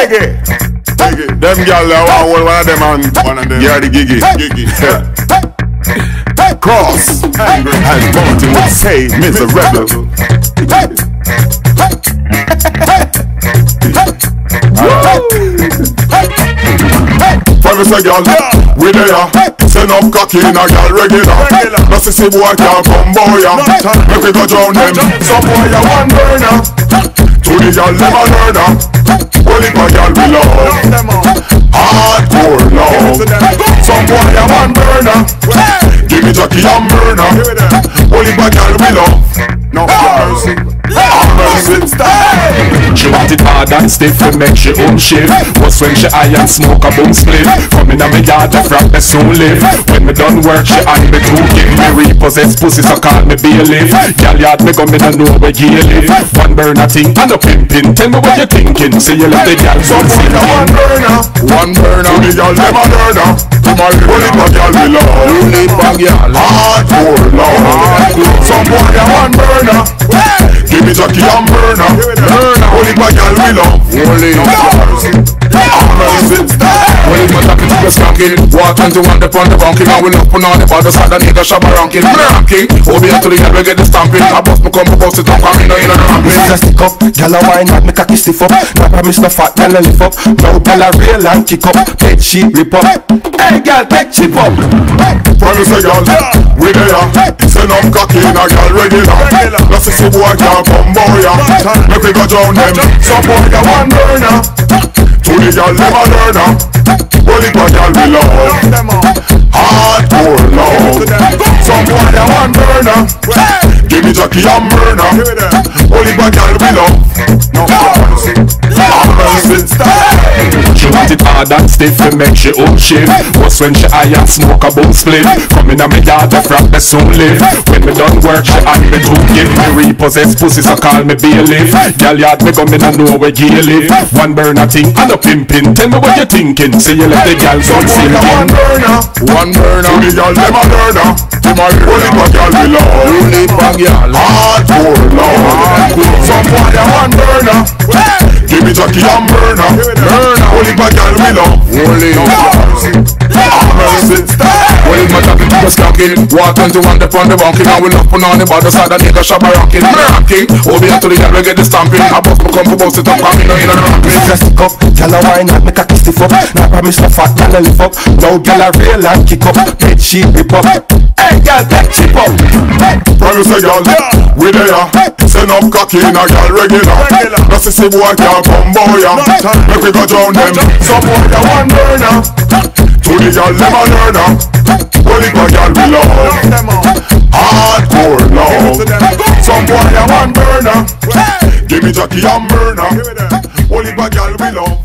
Reggae. Reggae. Them gyal they want hold one of them and one of them. Yeah, the giggy. Giggy. Cross and Martin would say, miserable. Promise a girl, we there. Send up cocky in a girl regular. No see boy can't come boy ya. Make we go drown them. Some boy a one burner. To the girl them a learner. Jockey and burner. Only my girl we love. No mercy. She want it hard and stiff to make she own shift. Was when she high and smoke a boom split Come in a me yard to frack me soon live. When me done work she hand me two Give me repossess pussy so call me bailiff. Girl yard me go me no know where you live. One burner thing and a pimpin' Tell me what you thinking. See you let the Some some boy a one burner. One burner. To the girl them a learner. To my only my girl we love. Only bag girl Hardcore love. Some boy a one burner. Give me jockey and burner. Burner. Only my girl we love. Only Mercy. Well, if my talking to the skanking Walk and to one upon the bunking Now we look on the bother side The nigga shabba ranking Me ranking Over here to the head We get the stamping I bust me come Bust it up Come in in the ramping This is a stick up, gyal a wine up, me cocky stiff up. No promise no fat, gyal a lift up. No gyal a real and kick up. Bed sheet rip up. Hey gyal, bed chip up. Promise a girl, we there. Send up cocky in a girl regular. See see boy can't come boy ya. Make we go drown them. Some boy a one burner. The girl them a learner. Only my girl we love. Hardcore love. Some boy a one burner. Give me jockey and burner. Only my girl we love. Stiff to make she own shift. What's when she high and smoke a boom split Come in a me yard to frack me soon live. When me done work she hand me two Give me repossess pussy so call me bailiff. Girl yard me go me no know where you live. One burner thing and a pimpin' Tell me what you thinking. See you let the girl Some some boy a one sinking burner. One burner. To the girl them a learner. To my only my girl we love. Only bag girl Hardcore love. Some boy a one burner. Give me jockey and burner. Only my girl we love. Only Mercy. Well, my talking to the skanking Walk and one upon the bunking Now we look on the bother side The nigga shabba ranking Me ranking Over here to the head We get the stamping I bust me come Bust it up Come in in the ramping This is a stick up, gyal a wine up, me cocky stiff up. No promise no fat, a lift up. No gyal a real and kick up. Bed sheet rip up. Hey gyal, bed chip up. Promise a girl, we there. Send up cocky in a girl regular. No see boy can't come boy ya. Make we go drown them. Some boy a one burner. To the girl them a learner. Only my girl we love. Hardcore love. Some boy a one burner. Give me jockey and burner. Only my girl we love.